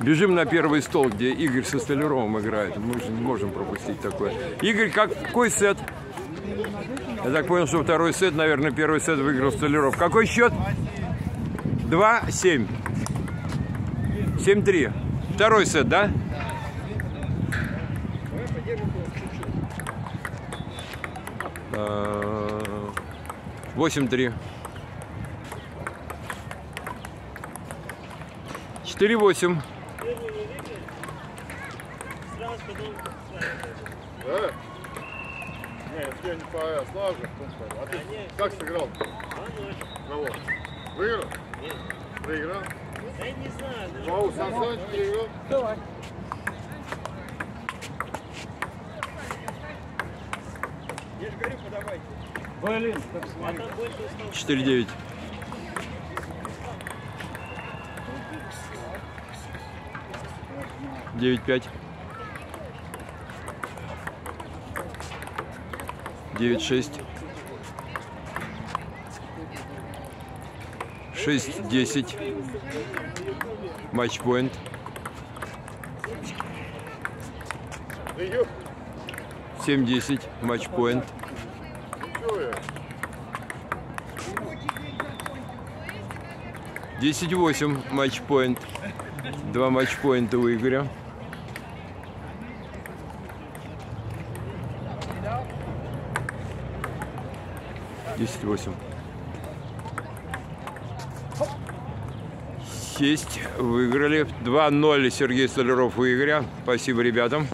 Бежим на первый стол, где Игорь со Столяровым играет. Мы же не можем пропустить такое. Игорь, какой сет? Я так понял, что второй сет, наверное, первый сет выиграл Столяров. Какой счет? 2-7. 7-3. Второй сет, да? Восемь три. Четыре восемь. Да? Нет, я не по слажу. А ты как сыграл? Кого? Выиграл? Нет. Проиграл? Я не знаю. ну, Мау Сан Саныч переиграл? Давай. Я же говорю, подавайте. Блин, как А там больше осталось. Четыре девять. Девять пять. Девять шесть. Шесть десять. Матч-поинт. Да ё, Семь десять. Матч-поинт. Десять восемь. Матч-поинт. Два матч-поинта у Игоря. Десять восемь. Сесть. Выиграли. 2-0 Сергей Столяров у Игоря. Спасибо ребятам.